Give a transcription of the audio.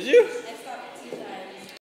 Did you?